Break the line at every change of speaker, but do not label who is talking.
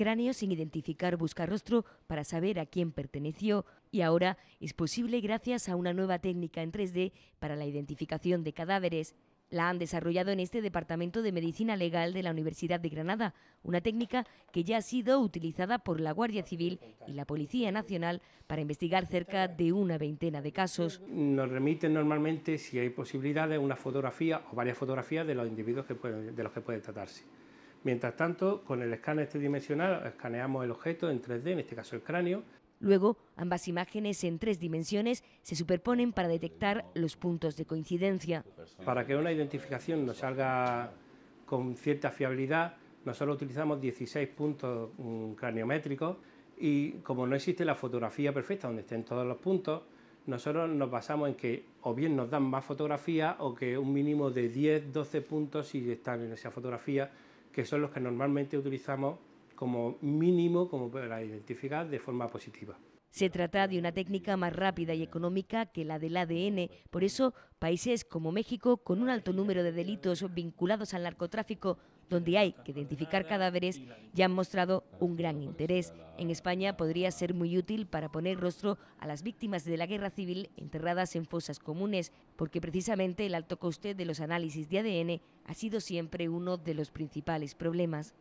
Cráneo sin identificar busca rostro para saber a quién perteneció y ahora es posible gracias a una nueva técnica en 3D para la identificación de cadáveres. La han desarrollado en este Departamento de Medicina Legal de la Universidad de Granada, una técnica que ya ha sido utilizada por la Guardia Civil y la Policía Nacional para investigar cerca de una veintena de casos.
Nos remiten normalmente, si hay posibilidades, una fotografía o varias fotografías de los individuos que de los que puede tratarse. Mientras tanto, con el escáner tridimensional escaneamos el objeto en 3D, en este caso el cráneo,
Luego, ambas imágenes en tres dimensiones se superponen para detectar los puntos de coincidencia.
Para que una identificación nos salga con cierta fiabilidad, nosotros utilizamos 16 puntos mm, craniométricos y como no existe la fotografía perfecta donde estén todos los puntos, nosotros nos basamos en que o bien nos dan más fotografías o que un mínimo de 10, 12 puntos si están en esa fotografía, que son los que normalmente utilizamos como mínimo como para identificar de forma positiva.
Se trata de una técnica más rápida y económica que la del ADN. Por eso, países como México, con un alto número de delitos vinculados al narcotráfico, donde hay que identificar cadáveres, ya han mostrado un gran interés. En España podría ser muy útil para poner rostro a las víctimas de la guerra civil enterradas en fosas comunes, porque precisamente el alto coste de los análisis de ADN ha sido siempre uno de los principales problemas.